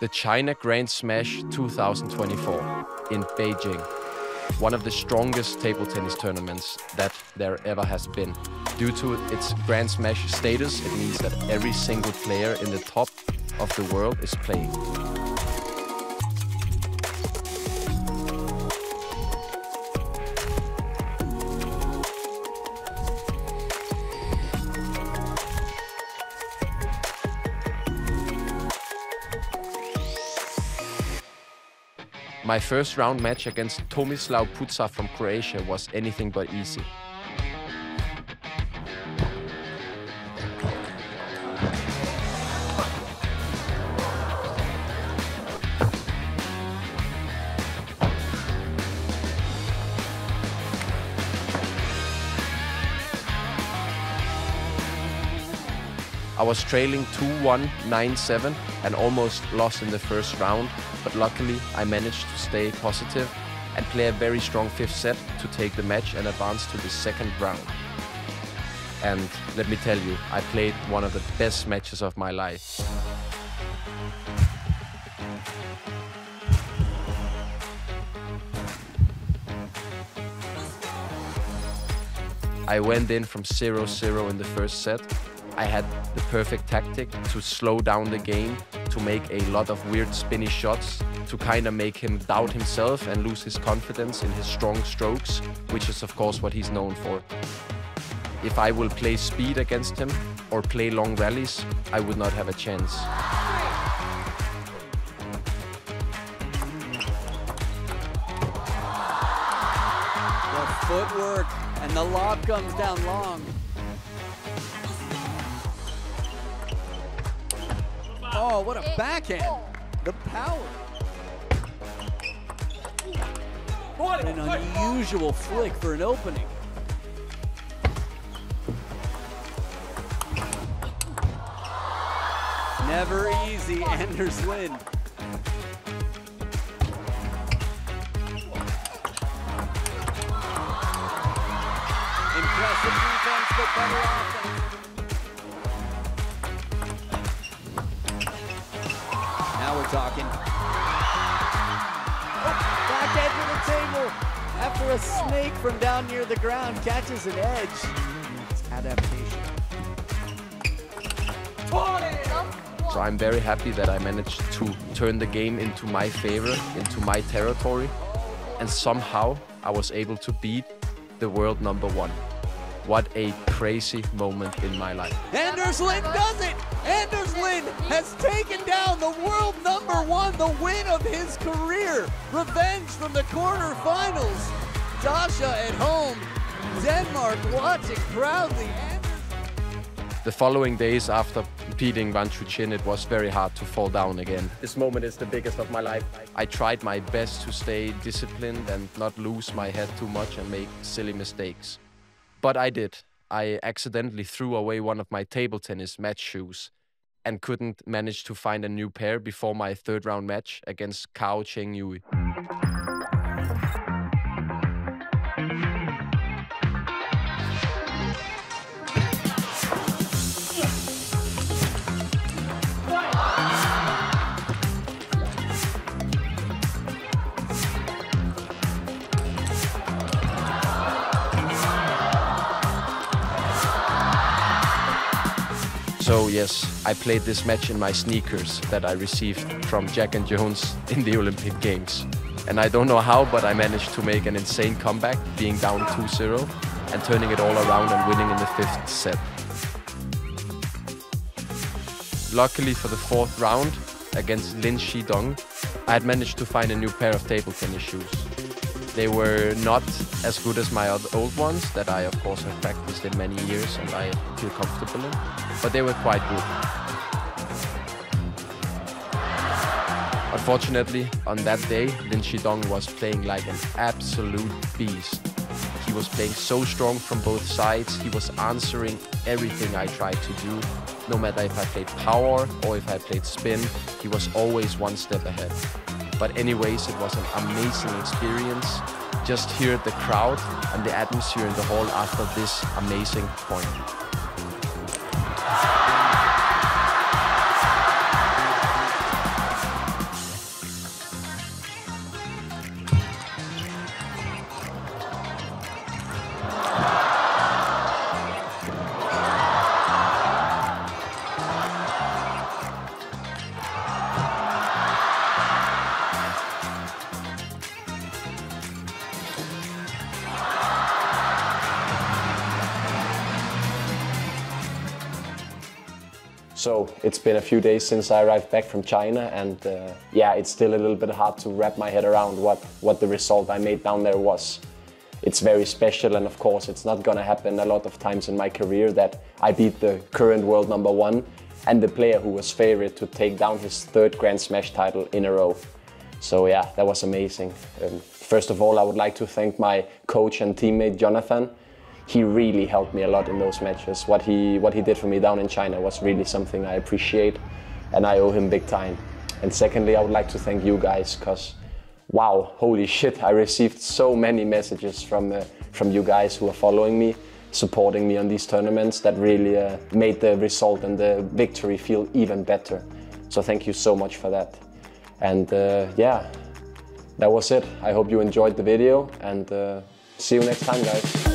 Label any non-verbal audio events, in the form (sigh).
the China Grand Smash 2024 in Beijing. One of the strongest table tennis tournaments that there ever has been. Due to its Grand Smash status, it means that every single player in the top of the world is playing. My first round match against Tomislav Pucar from Croatia was anything but easy. I was trailing 2-1, 9-7 and almost lost in the first round, but luckily I managed to stay positive and play a very strong fifth set to take the match and advance to the second round. And let me tell you, I played one of the best matches of my life. I went in from 0-0 in the first set I had the perfect tactic to slow down the game, to make a lot of weird spinny shots, to kind of make him doubt himself and lose his confidence in his strong strokes, which is of course what he's known for. If I will play speed against him or play long rallies, I would not have a chance. The footwork and the lob comes down long. Oh, what a backhand. The power. an unusual flick for an opening. Never easy, Anders Lind. Impressive defense, but better offense. Talking. Oh, back edge of the table. After a snake from down near the ground catches an edge. It's adaptation. So I'm very happy that I managed to turn the game into my favor, into my territory. And somehow I was able to beat the world number one. What a crazy moment in my life. Anders Lind does it! Anders Lind has taken down the world number one, the win of his career. Revenge from the quarterfinals. Dasha at home, Denmark watching proudly. The following days after beating Wang Chuqin, it was very hard to fall down again. This moment is the biggest of my life. I tried my best to stay disciplined and not lose my head too much and make silly mistakes. But I did. I accidentally threw away one of my table tennis match shoes and couldn't manage to find a new pair before my third round match against Kao Cheng-Jui. So yes, I played this match in my sneakers that I received from Jack and Jones in the Olympic Games. And I don't know how, but I managed to make an insane comeback, being down 2-0 and turning it all around and winning in the fifth set. Luckily for the fourth round against Lin Shidong, I had managed to find a new pair of table tennis shoes. They were not as good as my old ones that I of course have practiced in many years and I feel comfortable in, but they were quite good. Unfortunately, on that day, Lin Shidong was playing like an absolute beast. He was playing so strong from both sides, he was answering everything I tried to do. No matter if I played power or if I played spin, he was always one step ahead. But anyways, it was an amazing experience. Just hear the crowd and the atmosphere in the hall after this amazing point. So it's been a few days since I arrived back from China, and uh, yeah, it's still a little bit hard to wrap my head around what, what the result I made down there was. It's very special, and of course, it's not gonna happen a lot of times in my career that I beat the current world number one and the player who was favorite to take down his third Grand Smash title in a row. So yeah, that was amazing. Um, first of all, I would like to thank my coach and teammate Jonathan he really helped me a lot in those matches. What he, what he did for me down in China was really something I appreciate and I owe him big time. And secondly, I would like to thank you guys because wow, holy (laughs) shit, I received so many messages from, uh, from you guys who are following me, supporting me on these tournaments that really uh, made the result and the victory feel even better. So thank you so much for that. And uh, yeah, that was it. I hope you enjoyed the video and uh, see you next time guys.